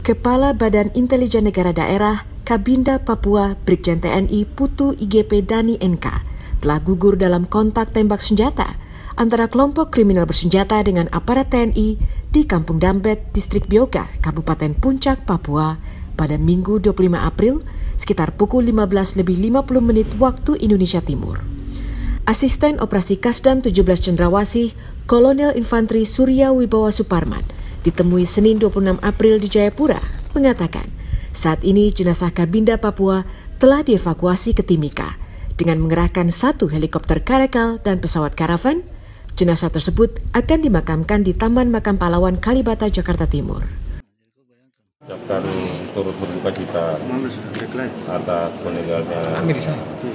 Kepala Badan Intelijen Negara Daerah Kabinda Papua Brigjen TNI Putu IGP Dani NK telah gugur dalam kontak tembak senjata antara kelompok kriminal bersenjata dengan aparat TNI di Kampung Dambet, Distrik Bioga, Kabupaten Puncak, Papua pada Minggu 25 April sekitar pukul 15 lebih 50 menit waktu Indonesia Timur. Asisten Operasi Kasdam 17 Cendrawasih, Kolonel Infanteri Surya Wibawa Suparman, ditemui Senin 26 April di Jayapura, mengatakan saat ini jenazah Kabinda Papua telah dievakuasi ke Timika dengan mengerahkan satu helikopter Karakal dan pesawat karavan. Jenazah tersebut akan dimakamkan di Taman Makam Pahlawan Kalibata, Jakarta Timur. Ucapkan turut berduka cita atas meninggalnya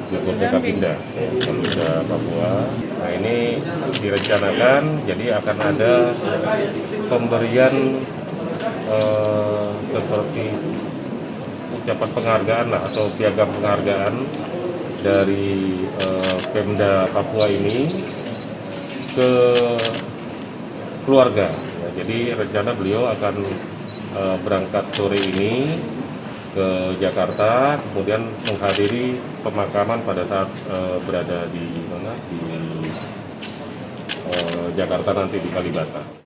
Bupati Kapinda Kapinda Papua. Nah ini direncanakan jadi akan ada pemberian eh, seperti ucapan penghargaan lah, atau piagam penghargaan dari eh, Pemda Papua ini ke keluarga. Ya, jadi rencana beliau akan eh, berangkat sore ini ke Jakarta, kemudian menghadiri pemakaman pada saat eh, berada di mana di eh, Jakarta nanti di Kalibata.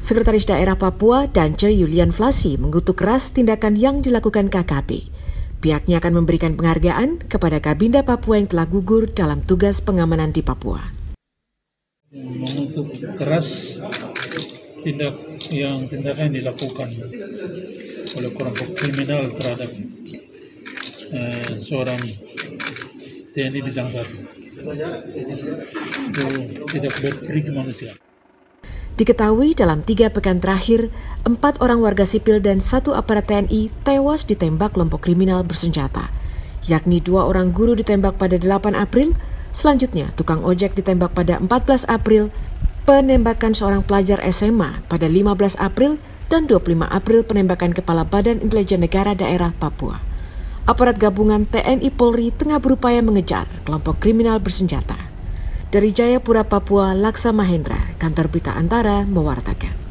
Sekretaris Daerah Papua Dance Yulian Flasi mengutuk keras tindakan yang dilakukan KKP. Pihaknya akan memberikan penghargaan kepada Kabinda Papua yang telah gugur dalam tugas pengamanan di Papua. mengutuk keras tindak yang tindakan yang dilakukan oleh kelompok kriminal terhadap eh, seorang TNI bintang satu itu tidak berperi kemanusiaan. Diketahui dalam tiga pekan terakhir, empat orang warga sipil dan satu aparat TNI tewas ditembak kelompok kriminal bersenjata, yakni dua orang guru ditembak pada 8 April, selanjutnya tukang ojek ditembak pada 14 April, penembakan seorang pelajar SMA pada 15 April, dan 25 April penembakan Kepala Badan Intelijen Negara Daerah Papua. Aparat gabungan TNI Polri tengah berupaya mengejar kelompok kriminal bersenjata. Dari Jayapura, Papua, Laksa Mahendra, Kantor Berita Antara, mewartakan.